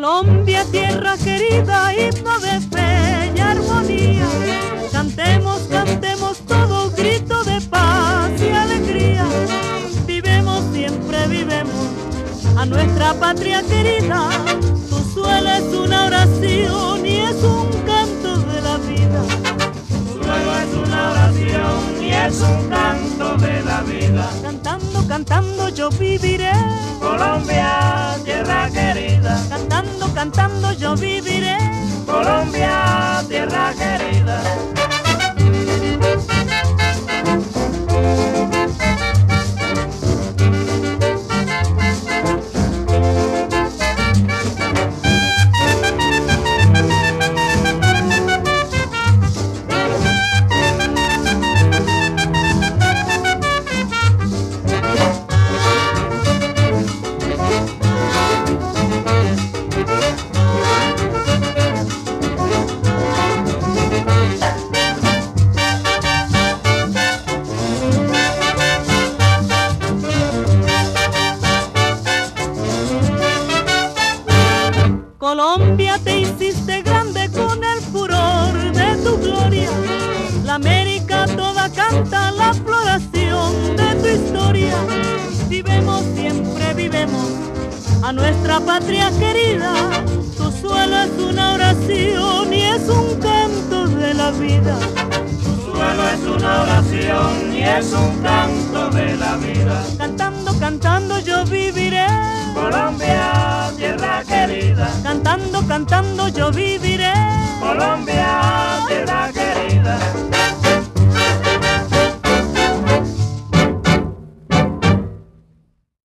Colombia, tierra querida, himno de fe y armonía. Cantemos, cantemos todo, grito de paz y alegría. Vivemos, siempre vivemos a nuestra patria querida. Tu suelo es una oración y es un canto de la vida. Tu suelo es una oración y es un canto de la vida. Cantando, cantando yo viviré. Colombia Cantando, yo viviré. Colombia te hiciste grande con el furor de tu gloria. La América toda canta la floración de tu historia. Vivemos, siempre vivemos a nuestra patria querida. Tu suelo es una oración y es un canto de la vida. Tu suelo es una oración y es un canto de la vida. Cantando, cantando yo viviré. cantando, cantando yo viviré. Colombia, tierra querida.